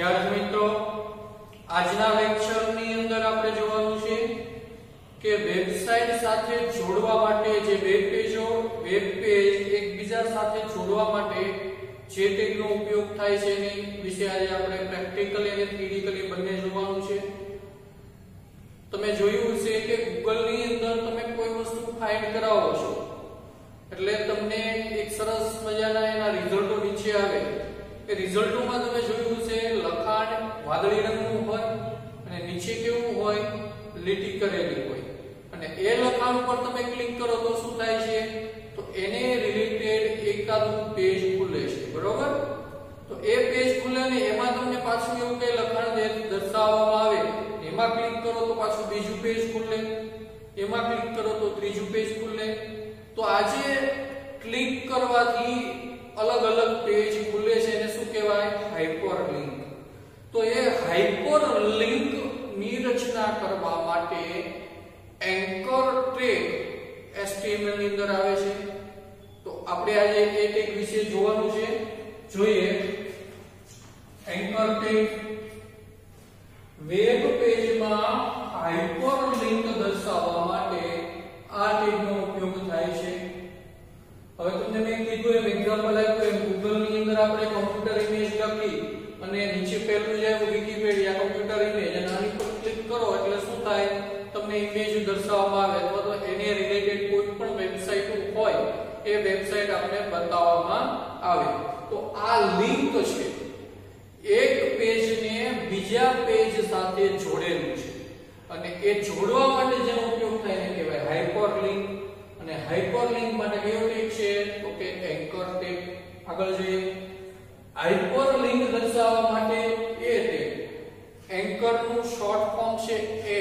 વિદ્યાર્થી મિત્રો, આજના લેક્ચરની અંદર આપણે જોવાનું છે કે વેબસાઇટ સાથે જોડવા માટે જે વેબ પેજો વેબ પેજ એકબીજા સાથે જોડવા માટે જે ટેકનો ઉપયોગ થાય છે એની વિશે આજે આપણે પ્રેક્ટિકલી અને થિયરીકલી બંને જોવાનું છે. તમે જોયું છે કે ગૂગલની અંદર તમે કોઈ વસ્તુ ફાઇન્ડ કરાવો છો, એટલે તમને એક સરસ મજાના એના રિઝલ્ટો નીચે આવે. એ રિઝલ્ટોમાં તમે જોયું છે, લખાણ વાદળી રંગનું હોય અને નીચે કેવું હોય, લીટી કરેલી હોય. અને એ લખાણ ઉપર તમે ક્લિક કરો તો શું થાય છે? તો એને રિલેટેડ એકાદું પેજ ખુલે છે. બરોબર? તો એ પેજ ખુલે ને એમાં તમને પાછું એવું કઈ લખાણ દર્શાવવામાં આવે, એમાં ક્લિક કરો તો પાછું બીજું પેજ ખુલે. એમાં ક્લિક કરો તો ત્રીજું પેજ ખુલે. તો આજે ક્લિક કરવાથી અલગ અલગ પેજ ખુલે છે. શું કહેવાય? હાઇપરલિંક તો એ હાઇપરલિંકની રચના કરવા માટે એન્કર ટેગ HTML ની અંદર આવે છે. તો આપણે આજે એ ટેગ વિશે જોવાનું છે. જોઈએ. એન્કર ટેગ વેબ પેજમાં હાઇપરલિંક દર્શાવવા માટે આ ટેગનો ઉપયોગ થાય છે. હવે તમને મેં કીધું એમ એક્ઝામ્પલ આપ્યું લખી અને નીચે પહેલું જે વિકિપીડિયા કમ્પ્યુટર ઇમેજ અને આની પર ક્લિક કરો એટલે શું થાય? તમને ઇમેજ દર્શાવવામાં આવે અથવા તો એને રિલેટેડ કોઈ પણ વેબસાઈટ હોય, એ વેબસાઈટ આપણે બતાવવામાં આવે. તો આ લિંક છે. એક પેજને બીજા પેજ સાથે જોડેલું છે. અને એ જોડવા માટે જેનો ઉપયોગ થાય એને કહેવાય હાઇપરલિંક અને હાઇપરલિંક માટે કયો ટેગ છે, તો કે એન્કર ટેગ આગળ જોઈએ. હાઇપરલિંક દર્શાવવા માટે એ ટેગ એન્કરનું શોર્ટ ફોર્મ છે એ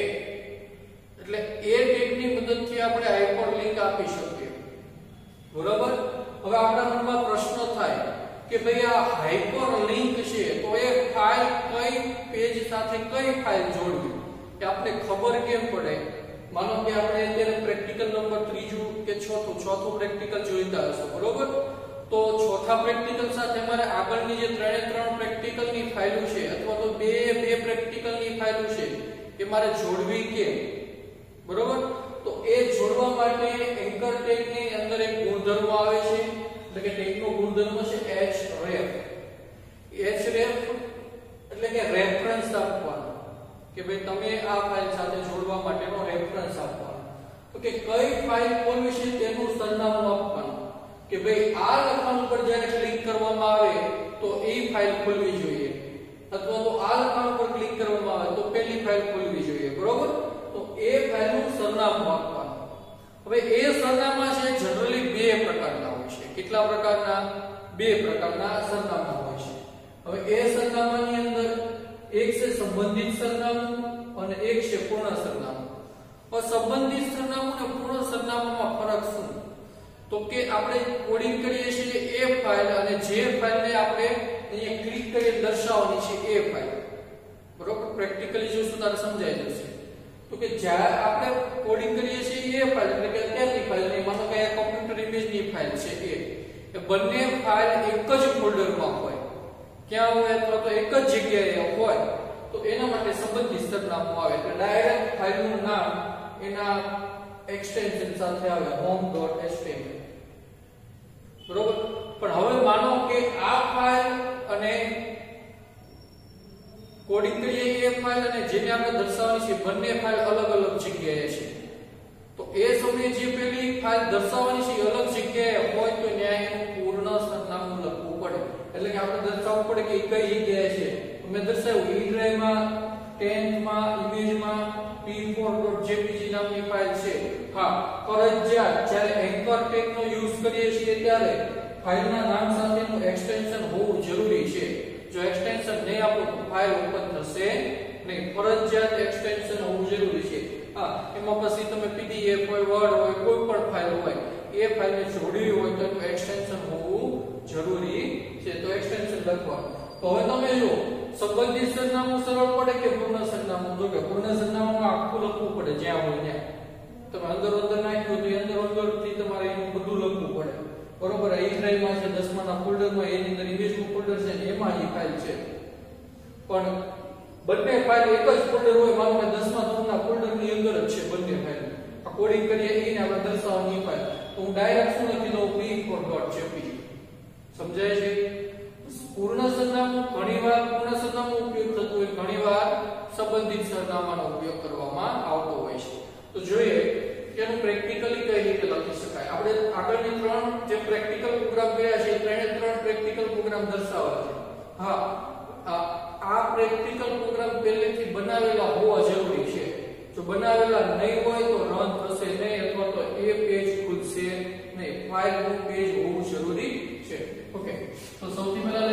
એટલે એ ટેગની મદદથી આપણે હાઇપરલિંક આપી શકીએ. બરોબર? હવે આપણા મનમાં પ્રશ્ન થાય કે ભાઈ આ હાઇપરલિંક છે તો એ ફાઇલ કઈ પેજ સાથે કઈ ફાઇલ જોડવી? એ આપણે ખબર કેમ પડે? માનો કે આપણે અત્યારે પ્રેક્ટિકલ નંબર ત્રીજું કે ચોથું તો પ્રેક્ટિકલ જોઈતા હશે, બરોબર? તો ચોથા પ્રેક્ટિકલ સાથે મારે આગળની જે ત્રણે ત્રણ પ્રેક્ટિકલની ફાઇલો છે, અથવા તો બે બે પ્રેક્ટિકલની ફાઇલો છે, એ મારે જોડવી કે? બરોબર? તો એ જોડવા માટે એન્કર ટેગની અંદર એક ગુણધર્મ આવે છે, એટલે કે ટેગનો ગુણધર્મ છે એચ રેફ એટલે કે રેફરન્સ આપવાનો. કે ભાઈ તમે આ ફાઇલ સાથે જોડવા માટેનો રેફરન્સ આપવાનો. તો કે કઈ ફાઇલ કોણ છે તેનું સરનામું આપવાનું કે ભાઈ આ લખાણ ઉપર જ્યારે ક્લિક કરવામાં આવે તો એ ફાઇલ ખોલવી જોઈએ. અથવા તો આ લખાણ ઉપર ક્લિક કરવામાં આવે તો પહેલી ફાઇલ ખોલવી જોઈએ. બરોબર? તો એ ફાઇલનું સરનામું આપવાનું. હવે એ સરનામા છે જનરલી બે પ્રકારના હોય છે. કેટલા પ્રકારના? બે પ્રકારના સરનામા હોય છે. હવે એ સરનામાની અંદર એક છે સંબંધિત સરનામું અને એક છે પૂર્ણ સરનામું. પણ સંબંધિત સરનામું અને પૂર્ણ સરનામામાં ફરક શું? તો કે આપણે કોડિંગ કરીએ છીએ એ ફાઇલ અને જે ફાઇલને આપણે અહીંયા ક્લિક કરી દર્શાવવાની છે એ ફાઈલ બરોબર? પ્રેક્ટિકલી જોશું તારે સમજાઈ જશે તો કે જ્યારે આપણે કોડિંગ કરીએ છીએ એ ફાઇલ એટલે કે અત્યારની ફાઇલ ને, માનો કે આ કમ્પ્યુટર ઇમેજની ફાઇલ છે એ. એ બંને ફાઇલ એક જ ફોલ્ડરમાં હોય. ક્યાં હોય અથવા તો એક જ જગ્યાએ હોય, તો એના માટે સંબંધિત સરનામું આવે. એટલે ડાયરેક્ટ ફાઇલનું નામ એના એક્સટેન્શન સાથે આવે, home.html બરોબર? પણ હવે માનો કે આ ફાઇલ અને કોડિંગ કરીએ એ ફાઇલ અને જેને આપણે દર્શાવવાની છે, બંને ફાઇલ અલગ અલગ જગ્યાએ છે. તો એ સમયે જે પેલી ફાઇલ દર્શાવવાની છે અલગ જગ્યાએ હોય તો ન્યાય પૂર્ણ સરનામું લખવું પડે. એટલે કે આપણે દર્શાવવું પડે કે કઈ જગ્યાએ છે. મેં દર્શાવ્યું ઈ ડ્રાઈવમાં 10 માં ઇમેજમાં p4.jpg નામની ફાઇલ છે. હા, ફરજિયાત, જ્યારે એન્કર ટેગ નો યુઝ કરીએ છીએ ત્યારે ફાઇલના નામ સાથેનું એક્સટેન્શન હોવું જરૂરી છે. જો એક્સટેન્શન નહીં આપો તો ફાઇલ ઓપન થશે નહીં. ફરજિયાત એક્સટેન્શન હોવું જરૂરી છે. હા, એમાં પછી તમે પીડીએફ હોય વર્ડ હોય, કોઈ પણ ફાઇલ હોય, એ ફાઇલને જોડવી હોય તો એનું એક્સટેન્શન હોવું જરૂરી છે. તો એક્સટેન્શન લખવાનું. તો હવે તમે જો સંબંધિત સરનામું સરળ પડે કે પૂર્ણ સરનામું? તો કે પૂર્ણ સરનામું આખું લખવું પડે, જ્યાં હોય ત્યાં. તમે અંદર અંદર નાખ્યું તો અંદર અંદરથી તમારે એનું બધું લખવું પડે. બરોબર ઈ ડ્રાઈવમાં છે, દસમાના ફોલ્ડરમાં, એની અંદર ઇમેજનું ફોલ્ડર છે એમાં એ ફાઇલ છે. પણ બંને ફાઇલ એક જ ફોલ્ડર હોય 10 માં ધોરણના ફોલ્ડરની અંદર જ છે બંને ફાઇલ આ કોડિંગ કરીએ, એને આપણે દર્શાવવાની ફાઇલ તો હું ડાયરેક્ટ શું લખી દઉં? P4.jpg સમજાય છે? પૂર્ણ સરનામું ઘણીવાર પૂર્ણ સરનામું ઉપયોગ થતો હોય ઘણીવાર સંબંધિત સરનામાનો ઉપયોગ કરવામાં આવતો હોય છે. તો જોઈએ એનું પ્રેક્ટિકલી કઈ રીતે લખી શકાય? આપણે આગળની ત્રણ જે પ્રેક્ટિકલ પ્રોગ્રામ ગયા છે ત્રણે ત્રણ પ્રેક્ટિકલ પ્રોગ્રામ દર્શાવવા છે. હા આ પ્રેક્ટિકલ પ્રોગ્રામ પહેલેથી બનાવેલા હોવા જરૂરી છે. જો બનાવેલા નહીં હોય તો રન થશે નહીં, અથવા તો એ પેજ ખુલશે નહીં. ફાઇલનું પેજ હોવું જરૂરી છે. ઓકે તો સૌથી પહેલા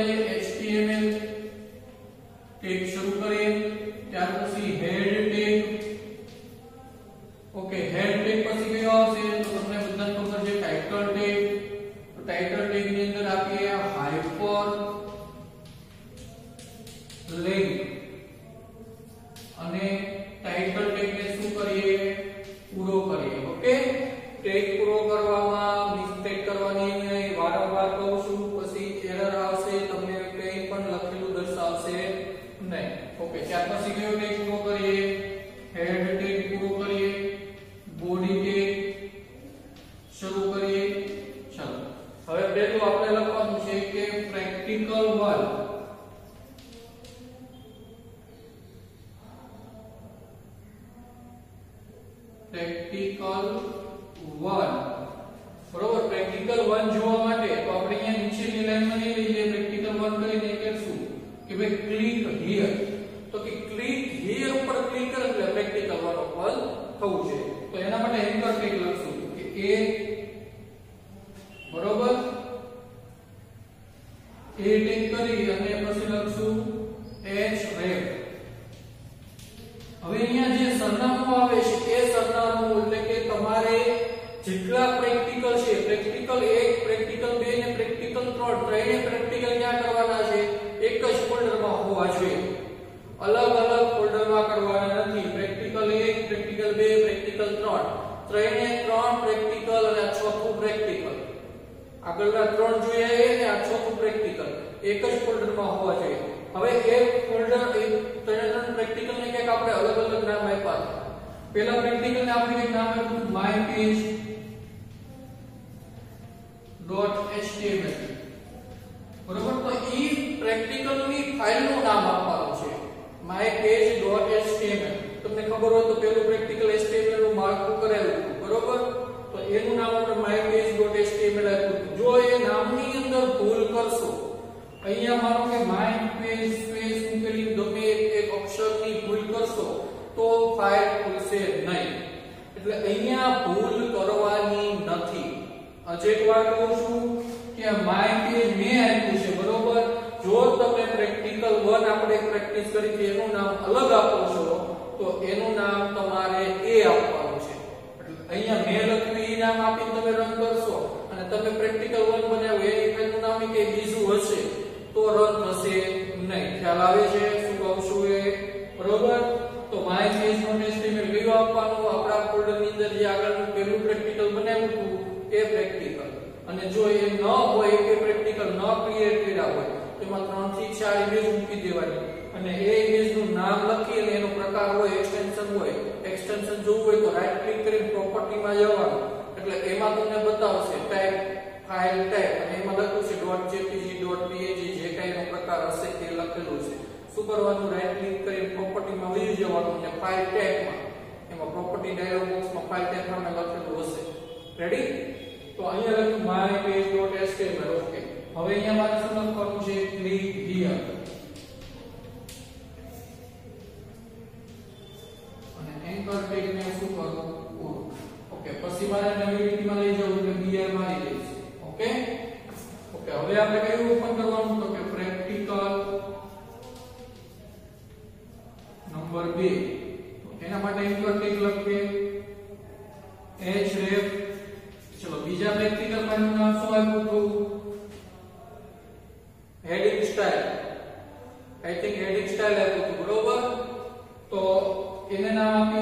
પ્રેક્ટિકલ 1 બરોબર? પ્રેક્ટિકલ 1 જોવા માટે તો આપણે અહીંયા નીચેની લાઈનમાં લઈ લઈએ પ્રેક્ટિકલ 1 કરીને કહેશું કે ભાઈ ક્લિક હિયર તો કે ક્લિક હિયર ઉપર ક્લિક કરો એટલે પ્રેક્ટિકલ 1 ઓપન થવું છે તો એના માટે એન્કર ટેગ 3 ત્રણેય ત્રણ પ્રેક્ટિકલ અને આ ચોથું પ્રેક્ટિકલ આગળના ત્રણ જોઈએ એ ને આ ચોથું પ્રેક્ટિકલ એક જ ફોલ્ડરમાં હોવા જોઈએ. હવે એક ફોલ્ડર એક ત્રણે ત્રણ પ્રેક્ટિકલ ને કંઈક આપણે અલગ અલગ નામ આપ્યા હતા. પહેલા પ્રેક્ટિકલ ને આપણે કંઈક નામ આપ્યું માય પેજ એચટીએમએલ બરોબર? તો ઈ પ્રેક્ટિકલની ફાઇલનું નામ આપવાનું છે. mypage.html તમને ખબર હોય તો પેલું પ્રેક્ટિકલ html નું માળખું કરેલું બરોબર? તો એનું નામ આપણે mypage.html આપ્યું જો એ નામની અંદર ભૂલ કરશો, અહીંયા માનો કે માય પેજ સ્પેસ મૂકેલી ગમે એક અક્ષરની ભૂલ કરશો, તો ફાઇલ ખુલશે નહીં. એટલે અહીંયા ભૂલ કરવાની નથી. હજી એક વાર કહું છું કે માય પેજ મેં આપ્યું છે, બરોબર? જો તમે પ્રેક્ટિકલ 1 આપણે પ્રેક્ટિસ કરી કે એનું નામ અલગ આપો છો તો એનું નામ તમારે એ આપવાનું છે. અહીંયા મેં લખ્યું એ નામ આપીને તમે રન કરશો અને તમે પ્રેક્ટિકલ 1 બનાવ્યું, એ ઇફેક્ટનું નામ કે બીજું હશે, તો રન થશે નહીં. ખ્યાલ આવે છે? શું કહું છું એ? બરોબર? તો માય ચેન્જ નો એસ્ટિમેટ લીવ આપવાનું? આપણા ફોલ્ડરની અંદર જે આગળનું પહેલું પ્રેક્ટિકલ બનાવ્યું હતું, એ પ્રેક્ટિકલ અને જો એ ન હોય કે પ્રેક્ટિકલ ન ક્રિએટ કર્યા હોય તો એમાં 3 થી 4 ઇમેજ મૂકી દેવાની. અને એ ઇમેજનું નામ લખી અને એનો પ્રકાર હોય એક્સટેન્શન હોય એક્સટેન્શન જોવું હોય તો રાઈટ ક્લિક કરીને પ્રોપર્ટી માં જવાનું. એટલે એમાં તમને બતાવશે ટાઈપ ફાઇલ ટાઈપ અને એમાં લખ્યું છે .jpg .png જે કાંઈ એનો પ્રકાર હશે તે લખેલું છે. શું કરવાનું? રાઈટ ક્લિક કરીને પ્રોપર્ટી માં વહી જવાનું અને ફાઇલ ટાઈપમાં. એમાં પ્રોપર્ટી ડાયલોગ બોક્સમાં ફાઇલ ટાઈપ નામે લખેલું હશે. રેડી તો અહીંયા લખ્યું mypage.html ઓકે હવે અહીંયા મારે શું લખવાનું છે? ક્લિક હિયર ટેગ ને શું કરો ઓકે પછી મારે નવી લીટીમાં લઈ જવું એટલે બીઆર મારી દઈશ ઓકે ઓકે હવે આપણે કયું ઓપન કરવાનું તો કે પ્રેક્ટિકલ નંબર 2 એના માટે ટેગ લખીએ રેફ ચલો બીજા પ્રેક્ટિકલ ફાઇલનું નામ શું આપ્યું હતું heading style I think heading style આપ્યું હતું બરોબર? તો એને નામ આપી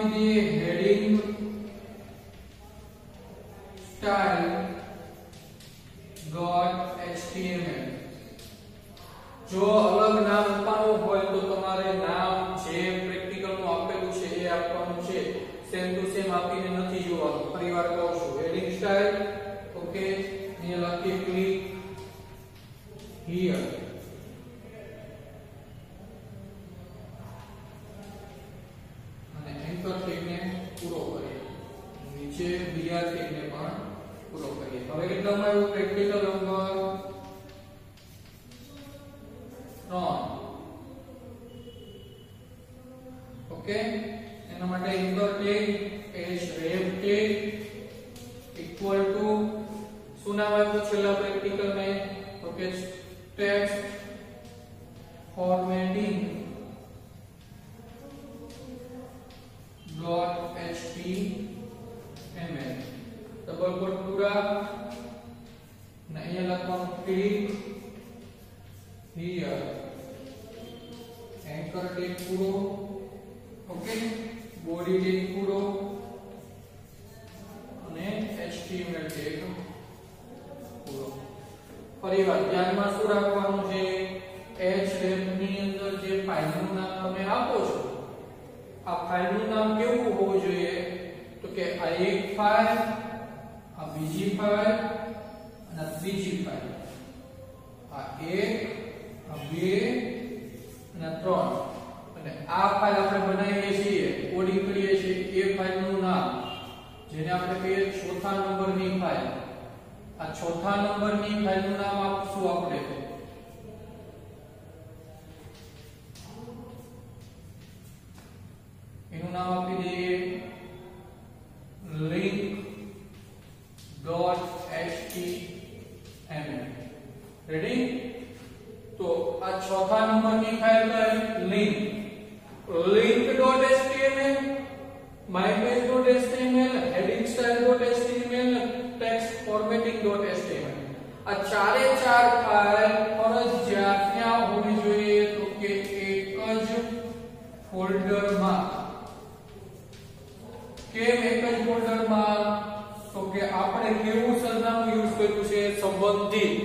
અને એન્કર પૂરો કરીએ. નીચે બીઆર ટેગને પણ પૂરો કરીએ. હવે આવ્યું પ્રેક્ટિકલ નંબર 3 ઓકે એના માટે anchor tag href tag equal to શું નામ છેલ્લા પ્રેક્ટિકલ ને okay text formatting dot html double quote પૂરા અને અહીંયા લખવાનું ક્લિક હિયર એન્કર ટેગ પૂરો ઓકે બોડી ટેગ પૂરો અને html ટેગ પૂરો ફરીવાર ધ્યાનમાં શું રાખવાનું છે? H ની અંદર જે ફાઇલનું નામ તમે આપો છો, આ ફાઇલનું નામ કેવું હોવું જોઈએ? તો કે આ એક ફાઇલ, આ બીજી ફાઇલ, અને આ ત્રીજી ફાઇલ. આ એક, આ બે, અને ત્રણ. અને આ ફાઇલ આપણે બનાવીએ છીએ કોડિંગ કરીએ છીએ, એ ફાઇલનું નામ, જેને આપણે કહીએ ચોથા નંબરની ફાઇલ. આ ચોથા નંબરની ફાઇલનું નામ આપશું આપણે એનું નામ આપી દઈએ link dot html રેડી તો આ ચોથા નંબરની ફાઇલ કઈ link link dot html mypage dot html heading style dot html text formatting dot html આ ચારે ચાર ફાઇલ ફરજિયાત ક્યાં હોવી જોઈએ તો કે એક જ ફોલ્ડરમાં. કેમ એક જ ફોલ્ડરમાં? તો કે આપણે કેવું સરનામું યુઝ કર્યું છે? સંબંધિત.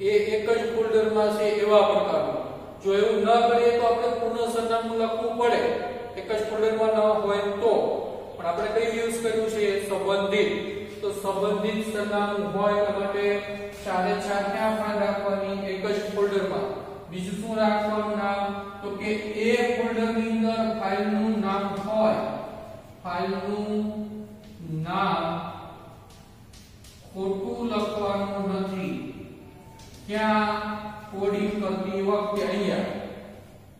એ એક જ ફોલ્ડરમાં છે એવા પ્રકારનું. જો એવું ન કરીએ તો આપણે પૂર્ણ સરનામું લખવું પડે. એક જ ફોલ્ડરમાં ન હોય તો. પણ આપણે કયું યુઝ કર્યું છે? સંબંધિત. તો સંબંધિત સરનામું હોય એટલા માટે ચારે ચાર ક્યાં ફાઇલ રાખવાની એક જ ફોલ્ડરમાં બીજું શું રાખવાનું નામ? તો કે એ ફોલ્ડરની અંદર ફાઇલનું નામ હોય, ફાઇલનું નામ ખોટું લખવાનું નથી. ક્યાં? કોડિંગ કરતી વખતે અહીંયા.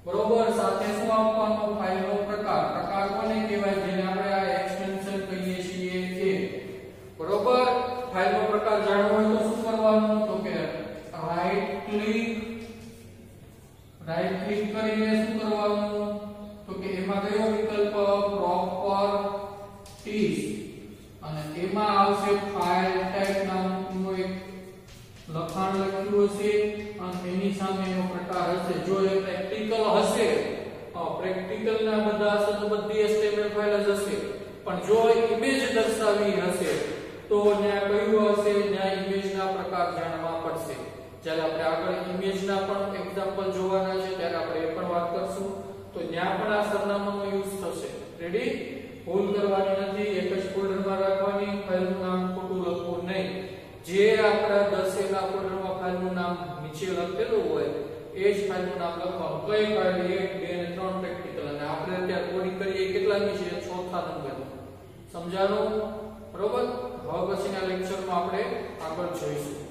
બરોબર? સાથે શું આપવાનું? ફાઇલનો પ્રકાર. પ્રકાર કોને કહેવાય? જેને આપણે આ એક્સટેન્શન કહીએ છીએ. બરોબર? ફાઇલનો પ્રકાર જાણવો હોય તો શું કરવાનું? તો કે રાઈટ ક્લિક રાઈટ ક્લિક કરીને શું કરવાનું? તો કે એમાં કયો વિકલ્પ? પ્રોપર્ટીઝ અને એમાં આવશે ફાઇલ ટાઈપ નામનું એક લખાણ લખ્યું હશે અને એની સામે એનો પ્રકાર હશે. જો એ પ્રેક્ટિકલ હશે પ્રેક્ટિકલ ના બધા હશે તો બધી HTML ફાઇલ જ હશે. પણ જો ઇમેજ દર્શાવી હશે તો ત્યાં કયું હશે? ત્યાં ઇમેજના પ્રકાર જાણવા પડશે. જ્યારે આપણે આગળ ઇમેજના પણ એક્ઝામ્પલ જોવાના છે, ત્યારે આપણે એ પણ વાત કરશું. તો ત્યાં પણ આ સરનામાનો યુઝ થશે. રેડી ભૂલ કરવાની નથી, એક જ ફોલ્ડરમાં રાખવાની, ફાઇલનું નામ ખોટું લખવું નહીં. જે આપણા દસેના ફોલ્ડરમાં ફાઇલનું નામ નીચે લખેલું હોય, એ જ ફાઇલનું નામ લખવાનું. કઈ ફાઇલ? 1 2 અને ત્રણ પ્રેક્ટિકલ અને આપણે અત્યારે કોડિંગ કરીએ કેટલાની છે? ચોથા નંબરની. સમજાણું? બરોબર? હવે પછીના લેક્ચરમાં આપણે આગળ જોઈશું.